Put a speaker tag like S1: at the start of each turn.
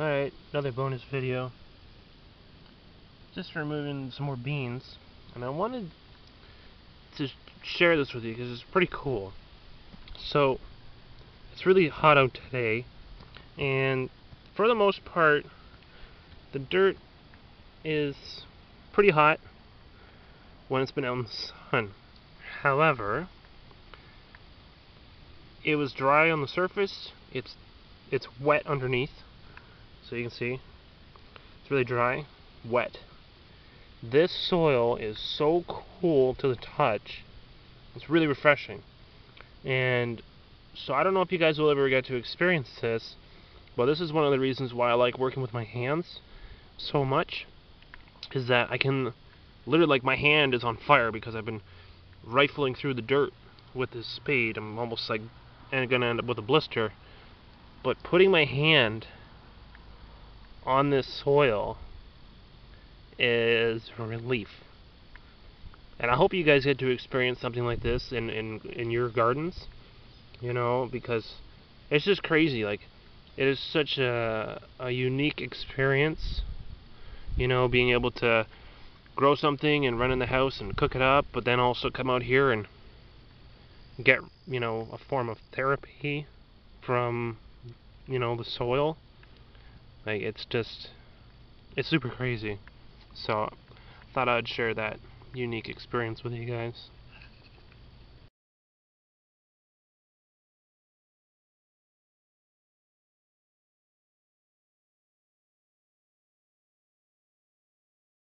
S1: Alright, another bonus video. Just removing some more beans. And I wanted to share this with you because it's pretty cool. So, it's really hot out today. And for the most part, the dirt is pretty hot when it's been out in the sun. However, it was dry on the surface. It's it's wet underneath so you can see it's really dry wet. This soil is so cool to the touch. It's really refreshing. And so I don't know if you guys will ever get to experience this but this is one of the reasons why I like working with my hands so much is that I can literally like my hand is on fire because I've been rifling through the dirt with this spade. I'm almost like and gonna end up with a blister. But putting my hand on this soil is relief. And I hope you guys get to experience something like this in, in, in your gardens, you know, because it's just crazy. Like, it is such a, a unique experience, you know, being able to grow something and run in the house and cook it up, but then also come out here and get, you know, a form of therapy from, you know, the soil. Like, it's just, it's super crazy. So, thought I'd share that unique experience with you guys.